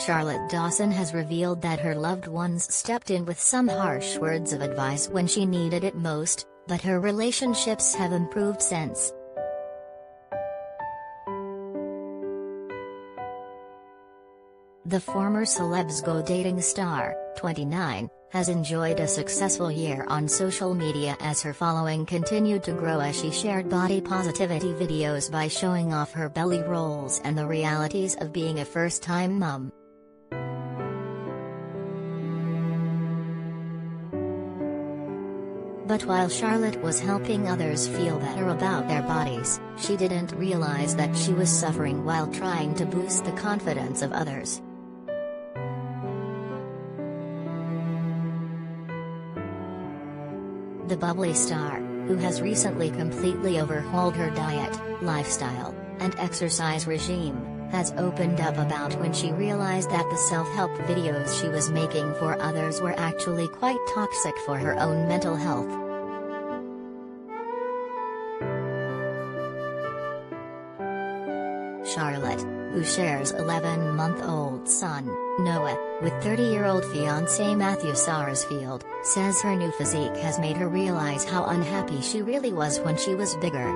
Charlotte Dawson has revealed that her loved ones stepped in with some harsh words of advice when she needed it most, but her relationships have improved since. The former Celebs Go dating star, 29, has enjoyed a successful year on social media as her following continued to grow as she shared body positivity videos by showing off her belly rolls and the realities of being a first-time mum. But while Charlotte was helping others feel better about their bodies, she didn't realize that she was suffering while trying to boost the confidence of others. The bubbly star, who has recently completely overhauled her diet, lifestyle, and exercise regime, has opened up about when she realized that the self-help videos she was making for others were actually quite toxic for her own mental health. Charlotte, who shares 11-month-old son, Noah, with 30-year-old fiancé Matthew Sarsfield, says her new physique has made her realize how unhappy she really was when she was bigger.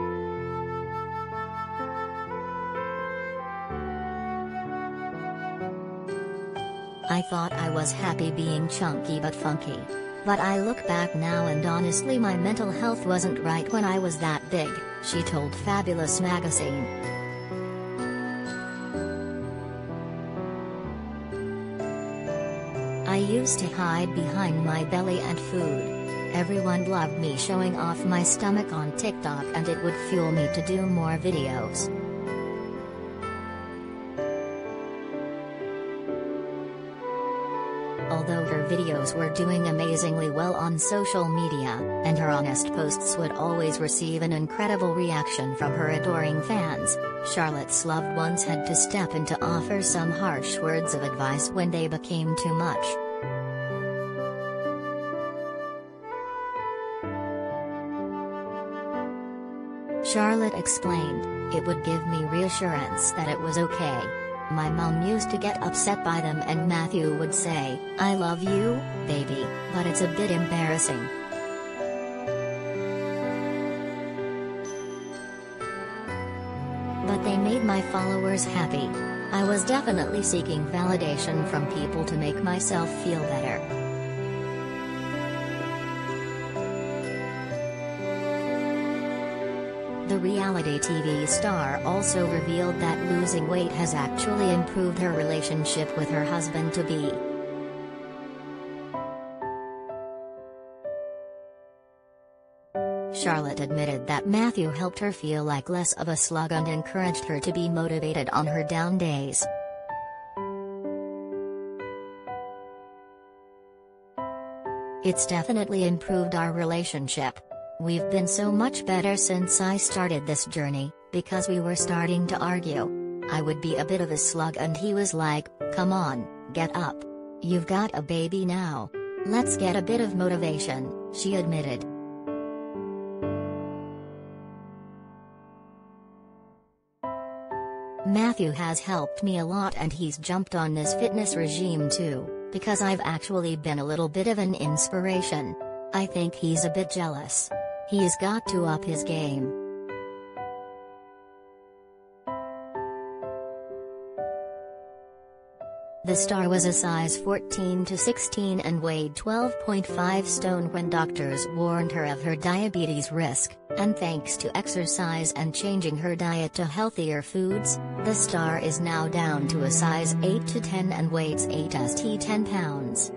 I thought I was happy being chunky but funky. But I look back now and honestly my mental health wasn't right when I was that big, she told Fabulous magazine. I used to hide behind my belly and food. Everyone loved me showing off my stomach on TikTok and it would fuel me to do more videos. Although her videos were doing amazingly well on social media, and her honest posts would always receive an incredible reaction from her adoring fans, Charlotte's loved ones had to step in to offer some harsh words of advice when they became too much. Charlotte explained, it would give me reassurance that it was okay. My mom used to get upset by them and Matthew would say, I love you, baby, but it's a bit embarrassing. But they made my followers happy. I was definitely seeking validation from people to make myself feel better. The reality TV star also revealed that losing weight has actually improved her relationship with her husband-to-be. Charlotte admitted that Matthew helped her feel like less of a slug and encouraged her to be motivated on her down days. It's definitely improved our relationship. We've been so much better since I started this journey, because we were starting to argue. I would be a bit of a slug and he was like, come on, get up. You've got a baby now. Let's get a bit of motivation, she admitted. Matthew has helped me a lot and he's jumped on this fitness regime too, because I've actually been a little bit of an inspiration. I think he's a bit jealous. He's got to up his game. The star was a size 14 to 16 and weighed 12.5 stone when doctors warned her of her diabetes risk, and thanks to exercise and changing her diet to healthier foods, the star is now down to a size 8 to 10 and weighs 8 st 10 pounds.